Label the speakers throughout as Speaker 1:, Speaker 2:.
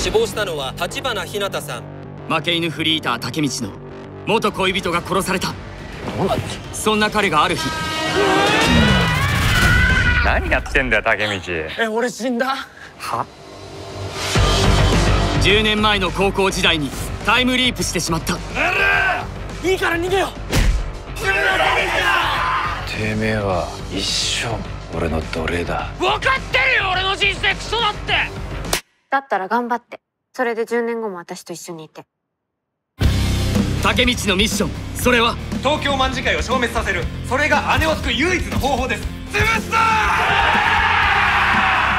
Speaker 1: 死亡したのは立花日向さん。
Speaker 2: 負け犬フリーター竹道の元恋人が殺された。そんな彼がある日。
Speaker 3: 何やってんだよ竹道。
Speaker 4: え俺死んだ？
Speaker 3: は
Speaker 2: ？10年前の高校時代にタイムリープしてしまった。
Speaker 4: いいから逃げよ。
Speaker 5: てめえは一生俺の奴隷だ。
Speaker 4: 分かってるよ俺の人生クソだって
Speaker 6: だったら頑張って。それで10年後も私と一緒にいて。
Speaker 2: 竹道のミッション。それは？
Speaker 7: 東京卍会を消滅させる。それが姉を救う唯一の方法です。潰すぞ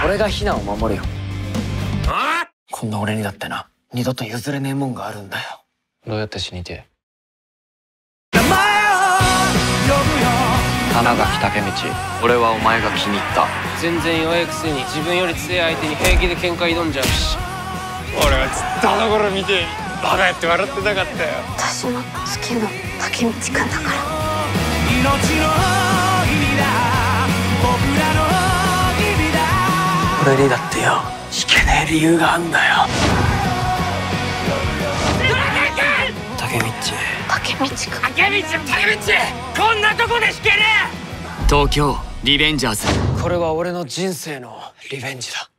Speaker 4: 俺がヒナを守るよ。こんな俺にだってな。二度と譲れねえもんがあるんだよ。
Speaker 5: どうやって死にて
Speaker 4: 花垣竹道。俺はお前が気に入った
Speaker 8: 全然弱いくせに自分より強い相手に平気で喧嘩挑んじゃうし。
Speaker 7: 俺はずっとあの頃見てバカやって笑ってたかったよ。
Speaker 6: 私の好きな竹道くんだから。
Speaker 4: 俺にだってよ引けねえ理由があんだよ。竹道
Speaker 6: 竹道。
Speaker 4: 竹道。竹道。こんなとこで引けね
Speaker 2: 東京リベンジャーズ。
Speaker 4: えこれは俺の人生のリベンジだ。